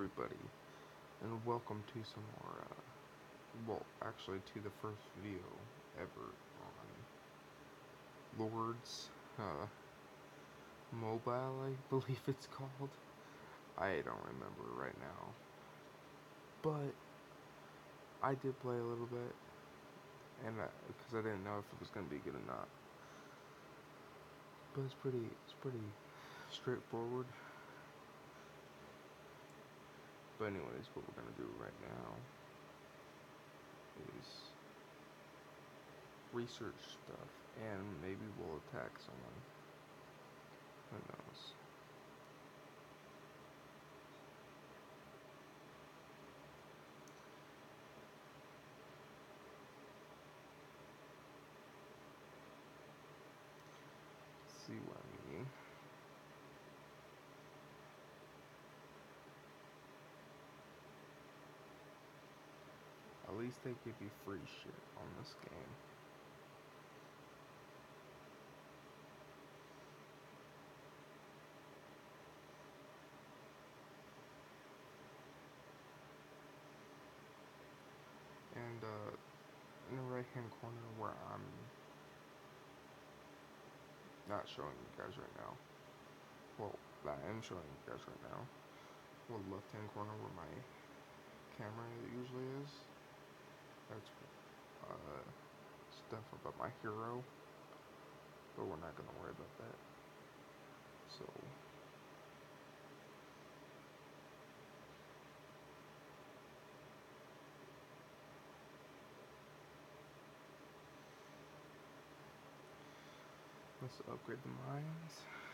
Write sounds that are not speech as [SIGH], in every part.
everybody, and welcome to some more, uh, well, actually to the first video ever on Lords, uh, Mobile, I [LAUGHS] believe it's called. I don't remember right now. But, I did play a little bit, and because I, I didn't know if it was going to be good or not. But it's pretty, it's pretty straightforward. But anyways, what we're gonna do right now is research stuff and maybe we'll attack someone. Who knows? see what I mean. At least they give you free shit on this game. And uh, in the right hand corner where I'm not showing you guys right now, well, that I am showing you guys right now, well, left hand corner where my camera usually is, that's uh, stuff about my hero, but we're not gonna worry about that. So. Let's upgrade the mines.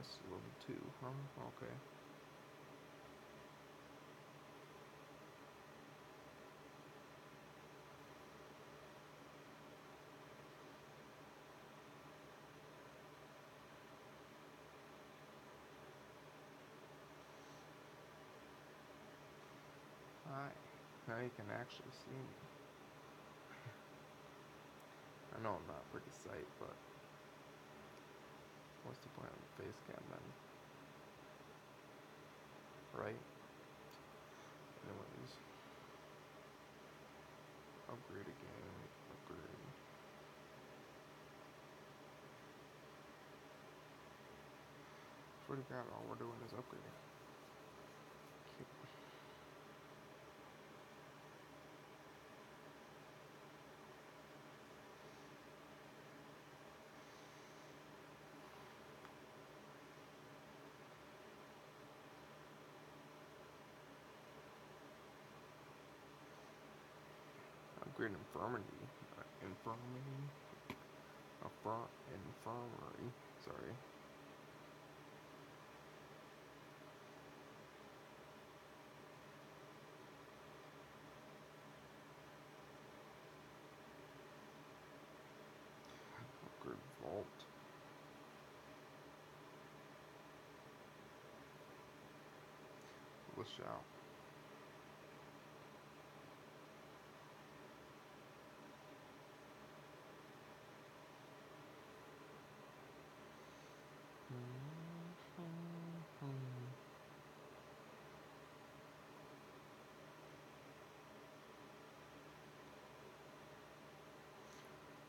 Mine's level 2, huh? Okay. Hi. Now you can actually see me. [LAUGHS] I know I'm not pretty sight, but What's the point of the face cam then? Right? Anyways. Upgrade again. Upgrade. Swear to God, all we're doing is upgrading. Upgrade infirmity. Infirmity? Affront infirmary. Sorry. Vault. Let's.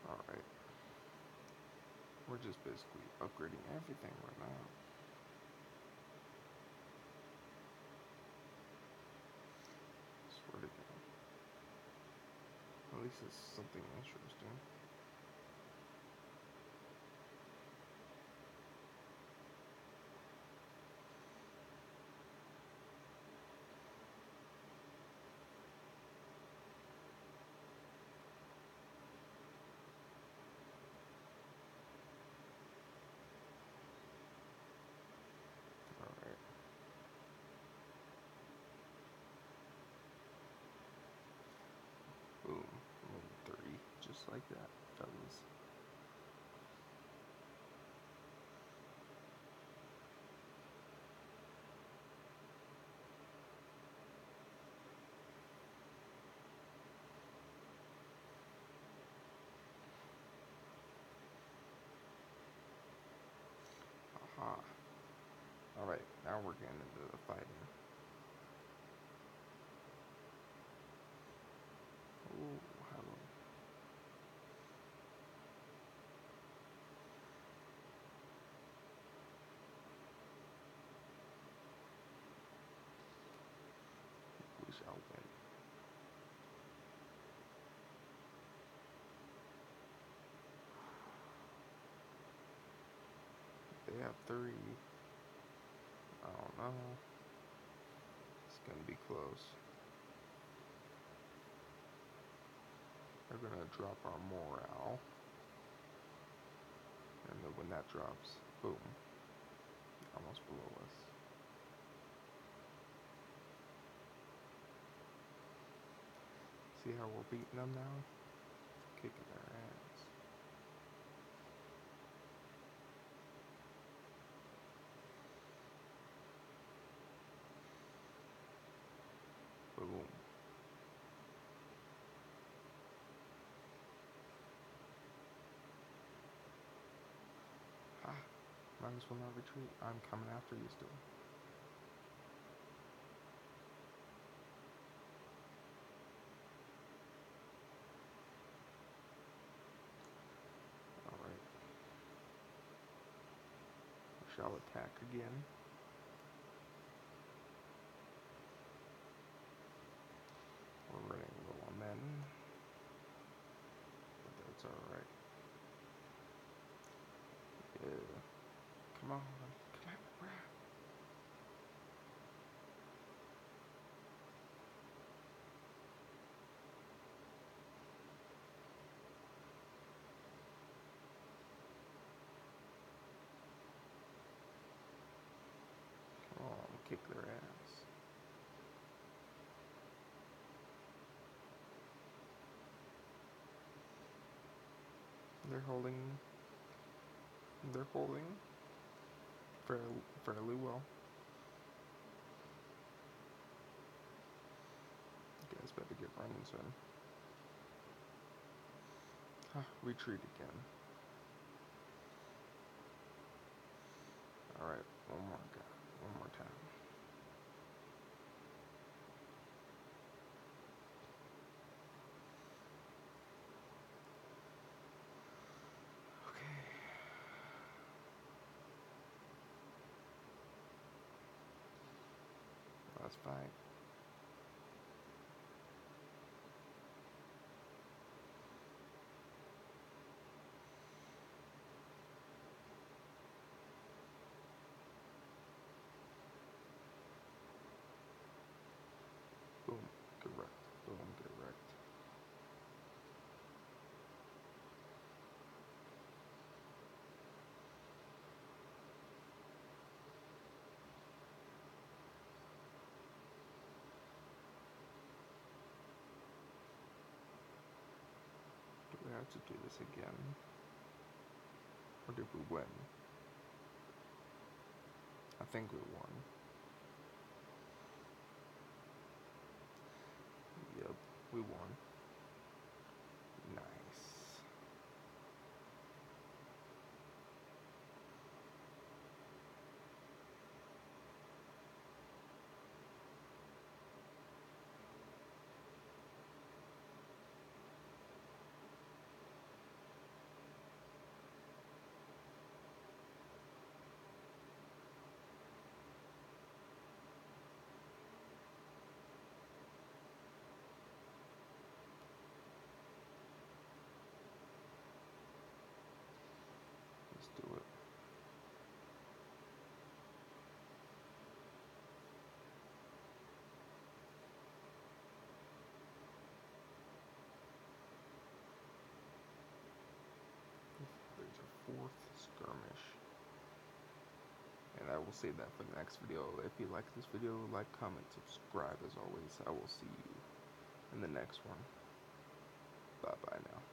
Alright. We're just basically upgrading everything right now. Swear to God. At least it's something interesting. Like that. Aha. Alright, now we're getting into the fighting. Ooh, hello. We shall win. Have three. I don't know. It's gonna be close. They're gonna drop our morale. And then when that drops, boom. Almost below us. See how we're beating them now? Kicking their ass. Boom. Ah, as well not retreat. I'm coming after you still. Alright. We shall attack again. We're running low on men. But that's alright. Come on. Come on. Come on, kick their ass. They're holding. They're holding fairly, fairly well. You guys better get running soon. Ah, retreat again. Alright, one more guy. One more time. Okay. Fight. Boom, get wrecked. Boom, get wrecked. Do we have to do this again? Or did we win? I think we won. Yep, we won. Will save that for the next video. If you like this video, like, comment, subscribe as always. I will see you in the next one. Bye bye now.